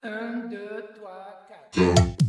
1, 2, 3, 4.